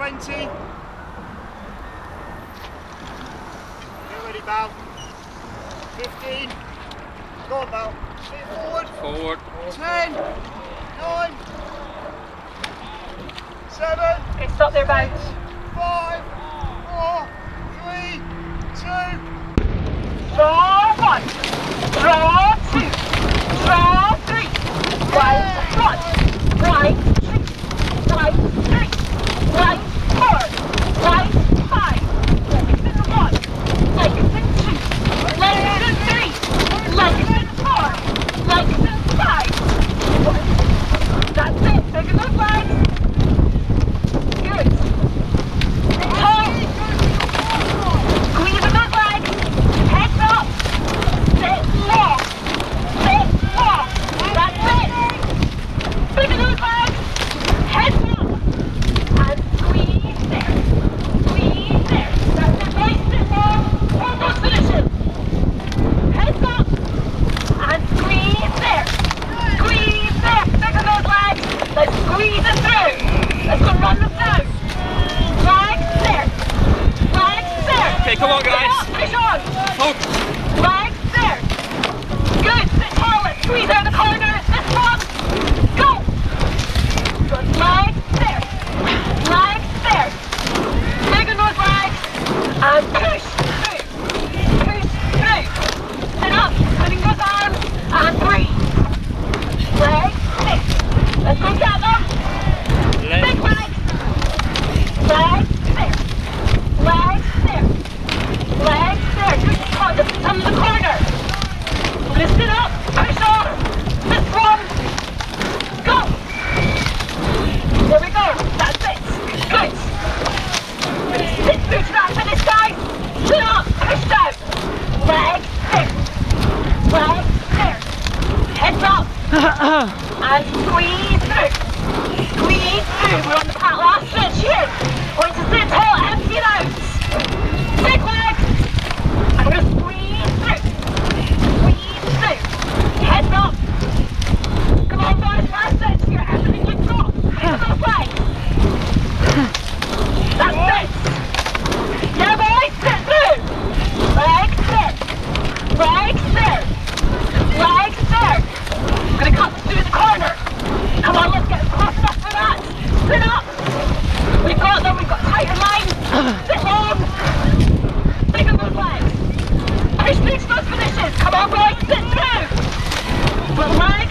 20. Get ready, Bal. 15. Go on, Bal. Forward. Forward. 10. 9. 7. It's up there, Bal. 5. breathe it through. Let's go run the flow. Flag, there. Flag, there. Okay, come on, guys. Push on. Oh. and squeeze through. Squeeze through. We're on the last stretch here. We're into the tail but